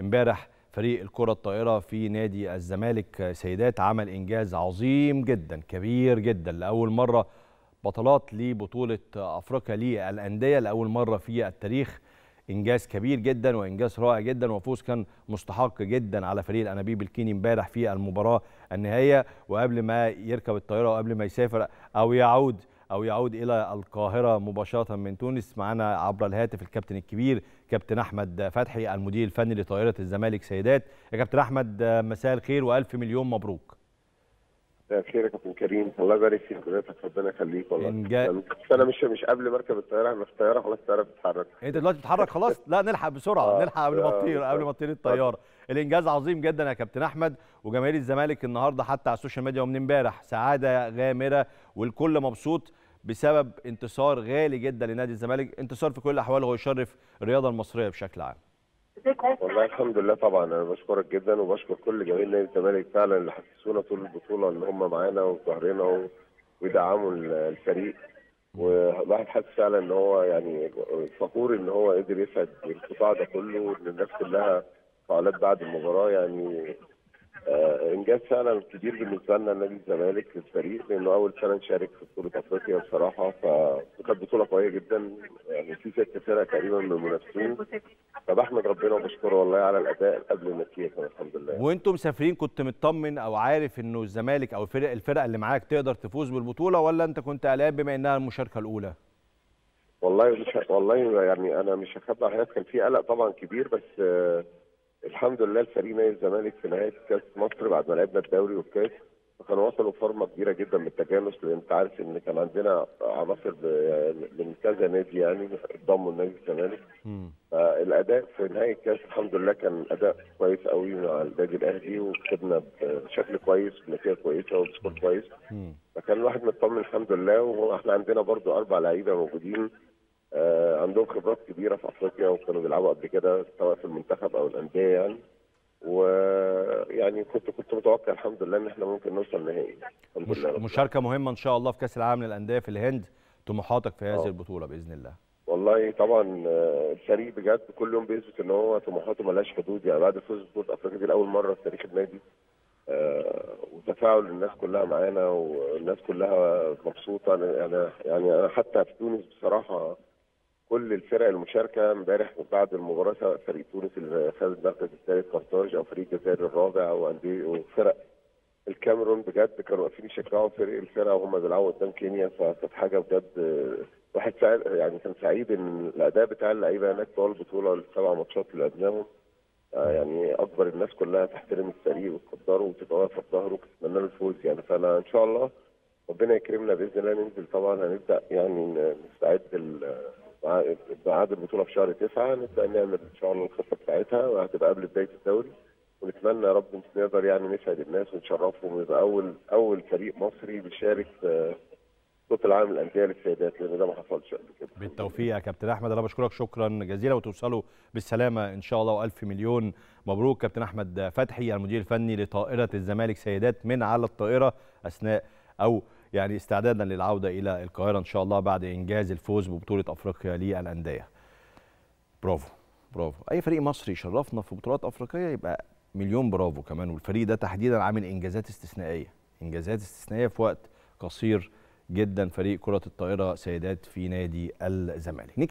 امبارح فريق الكرة الطائرة في نادي الزمالك سيدات عمل إنجاز عظيم جدا كبير جدا. لأول مرة بطلات لبطولة أفريقيا للأندية لأول مرة في التاريخ إنجاز كبير جدا وإنجاز رائع جدا. وفوز كان مستحق جدا على فريق الأنابيب الكيني امبارح في المباراة النهائية. وقبل ما يركب الطائرة وقبل ما يسافر أو يعود أو يعود إلى القاهرة مباشرة من تونس. معنا عبر الهاتف الكابتن الكبير كابتن أحمد فتحي المدير الفني لطائرة الزمالك سيدات. يا كابتن أحمد مساء الخير وألف مليون مبروك. مساء الخير يا كابتن كريم. الله يبارك في حضرتك ربنا يخليك والله. إنجا... بس أنا مش مش قبل ما اركب الطيارة. أنا في الطيارة خلاص الطيارة بتتحرك. أنت دلوقتي بتتحرك خلاص؟ لا نلحق بسرعة. نلحق قبل ما تطير قبل ما تطير الطيارة. الإنجاز عظيم جدا يا كابتن أحمد. وجماهير الزمالك النهارده حتى على السوشيال ميديا ومن إمبارح. سعادة غامرة والكل مبسوط بسبب انتصار غالي جدا لنادي الزمالك. انتصار في كل الاحوال هو يشرف الرياضة المصرية بشكل عام. والله الحمد لله طبعا أنا بشكرك جدا وبشكر كل جماهير نادي الزمالك فعلا اللي حسسونا طول البطولة إن هم معانا وفي ظهرنا ويدعموا الفريق. والواحد حاسس فعلا إن هو يعني فخور إن هو قدر يسعد القطاع ده كله وإن الناس كلها فعالات بعد المباراة. يعني آه إنجاز فعلا كبير بالنسبة لنا نادي الزمالك في الفريق لأنه أول سنة نشارك في بطولة أفريقيا بصراحة فكانت بطولة قوية جدا. يعني في ست فرق تقريبا من المنافسين. فبحمد ربنا وبشكره والله على الأداء قبل النتيجه الحمد لله وأنتم مسافرين كنت مطمن أو عارف إنه الزمالك أو الفرق الفرق اللي معاك تقدر تفوز بالبطولة ولا أنت كنت قلقان بما إنها المشاركة الأولى؟ والله مش والله يعني أنا مش هخبي على كان في قلق طبعا كبير بس آه الحمد لله الفريق نادي الزمالك في نهايه كأس مصر بعد ما لعبنا الدوري والكاس كانوا وصلوا فورمة كبيرة جدا من التجانس لأن أنت عارف إن كان عندنا عناصر من كذا نادي يعني انضموا لنادي الزمالك. فالأداء في نهايه الكاس الحمد لله كان أداء كويس قوي مع النادي الأهلي وكسبنا بشكل كويس بنتيجة كويسة وبسكور كويس. فكان الواحد مطمن الحمد لله وإحنا عندنا برضو أربع لعيبة موجودين آه عندهم خبرات كبيرة في أفريقيا وكانوا بيلعبوا قبل كده سواء في المنتخب أو الأندية يعني. ويعني كنت كنت متوقع الحمد لله إن إحنا ممكن نوصل نهائي. الحمد مش لله مشاركة مهمة إن شاء الله في كأس العالم للأندية في الهند طموحاتك في هذه أوه. البطولة بإذن الله. والله طبعا الفريق بجد كل يوم بيثبت إن هو طموحاته ملهاش حدود. يعني بعد فوز بطولة أفريقيا دي لأول مرة في تاريخ النادي آه وتفاعل الناس كلها معانا والناس كلها مبسوطة. أنا يعني أنا حتى في تونس بصراحة كل الفرق المشاركة امبارح بعد المباراة سواء فريق تونس اللي خد المركز الثالث قرطاج أو فريق الجزائر الرابع وفرق الكاميرون بجد كانوا واقفين يشجعوا فريق الفرقة وهم بيلعبوا قدام كينيا فكانت حاجة بجد واحد سعيد يعني كان سعيد إن الأداء بتاع اللعيبة هناك طوال البطوله السبع ماتشات اللي لعبناهم يعني أكبر الناس كلها تحترم الفريق وتقدره وتبقى واقفة في ظهره وتتمنى له الفوز يعني. فأنا إن شاء الله ربنا يكرمنا بإذن الله ننزل طبعا هنبدأ يعني نستعد ميعاد البطولة في شهر تسعة نبدأ نعمل إن شاء الله الخطة بتاعتها وهتبقى قبل بداية الدوري ونتمنى يا رب نقدر يعني نسعد الناس ونشرفهم ويبقى أول أول فريق مصري بيشارك في العالم للأندية للسيدات لأن ده ما حصلش قبل كده. بالتوفيق يا كابتن أحمد أنا بشكرك شكرا جزيلا وتوصلوا بالسلامة إن شاء الله وألف مليون مبروك كابتن أحمد فتحي المدير الفني لطائرة الزمالك سيدات من على الطائرة أثناء أو يعني استعدادا للعودة إلى القاهرة إن شاء الله بعد إنجاز الفوز ببطولة أفريقيا للأندية. برافو برافو. أي فريق مصري يشرفنا في بطولات افريقيه يبقى مليون برافو كمان والفريق ده تحديدا عامل إنجازات استثنائية. إنجازات استثنائية في وقت قصير جدا فريق كرة الطائرة سيدات في نادي الزمالك.